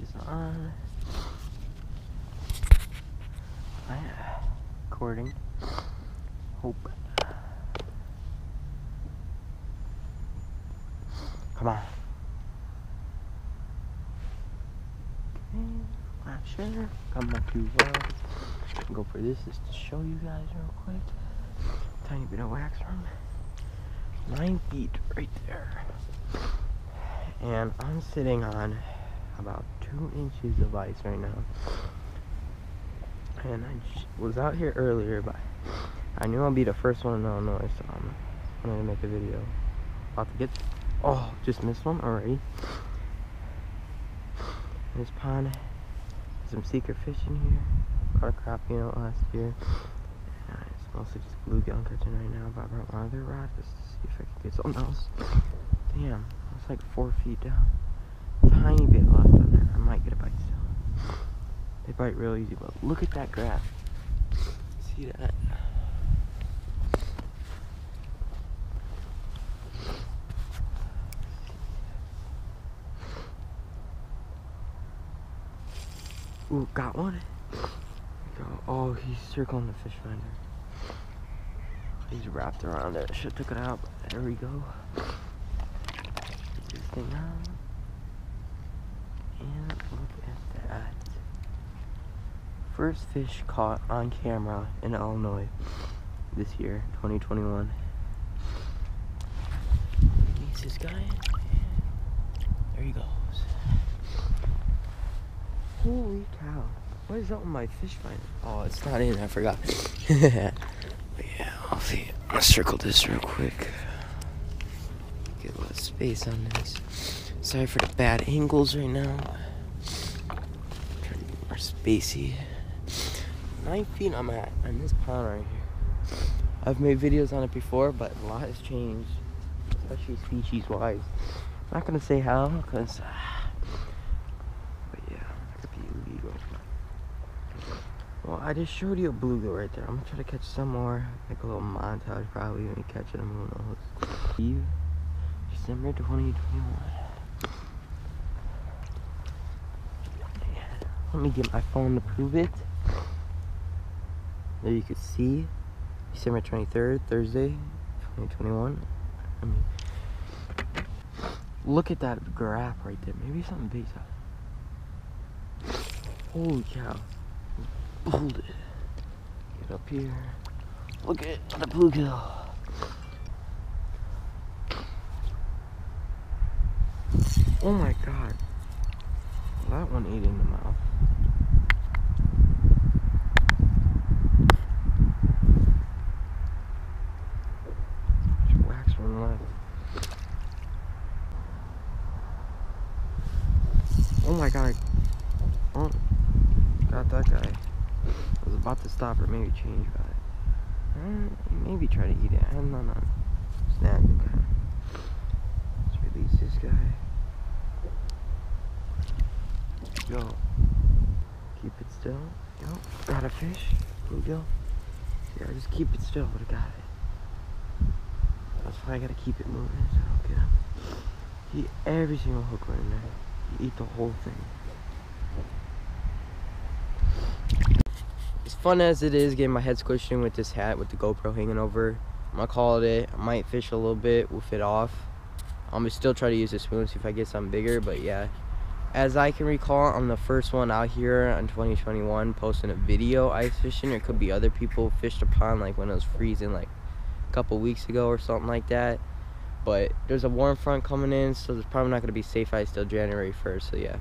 this on. I uh, recording. Hope. Come on. Okay, not sure. Come up too well. Go for this just to show you guys real quick. Tiny bit of wax from nine feet right there. And I'm sitting on about two inches of ice right now. And I was out here earlier, but I knew I'd be the first one in Illinois, so I'm gonna make a video. About to get, oh, just missed one already. This pond some secret fish in here. Caught a crappie in it last year. And it's mostly just bluegill catching right now, but I brought my other rod just to see if I could get something else. Damn, it's like four feet down. Tiny bit left on there. I might get a bite still. They bite real easy, but look at that graph. See that? Ooh, got one. Oh, he's circling the fish finder. He's wrapped around it. Should took it out, but there we go. Get this thing out. And look at that. First fish caught on camera in Illinois this year, 2021. Release this guy. There he goes. Holy cow. What is up with my fish finder? Oh, it's not in. I forgot. but yeah, I'll see. I'll circle this real quick. Get a little space on this. Sorry for the bad angles right now. Be more spacey. Nine feet I'm at on this pond right here. I've made videos on it before, but a lot has changed, especially species-wise. I'm not gonna say how, cause. But yeah, that could be illegal. Well, I just showed you a bluegill right there. I'm gonna try to catch some more. Make a little montage, probably when catching them. Who knows? Eve, December 2021. Let me get my phone to prove it. You can see December 23rd, Thursday, 2021. I mean, look at that graph right there. Maybe something out. Holy cow. Hold it. Get up here. Look at the bluegill. Oh my god. That one ate in the mouth. There's left. Oh my god. Oh, got that guy. I was about to stop or maybe change guy. Uh, maybe try to eat it. I'm not on the. Let's release this guy. Go. Keep it still. Yo, got a fish. Bluegill. Yeah, just keep it still, but I got it. That's why I gotta keep it moving so I don't get. Eat every single hook right in there. You eat the whole thing. As fun as it is getting my head squished in with this hat with the GoPro hanging over, I'm gonna call it it. I might fish a little bit with it off. I'm gonna still try to use the spoon, see if I get something bigger, but yeah. As I can recall, I'm the first one out here in 2021 posting a video ice fishing. There could be other people fished a pond like when it was freezing like couple weeks ago or something like that. But there's a warm front coming in, so it's probably not gonna be safe ice till January 1st, so yeah.